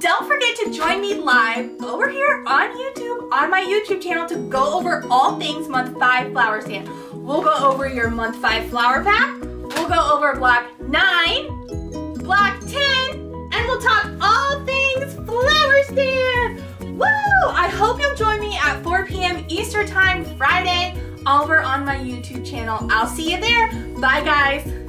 don't forget to join me live over here on YouTube, on my YouTube channel to go over all things month five flower stand. We'll go over your month five flower pack. We'll go over block nine, block 10, and we'll talk all things flower stand. Woo! I hope you'll join me at 4 p.m. Eastern Time Friday over on my YouTube channel. I'll see you there. Bye, guys.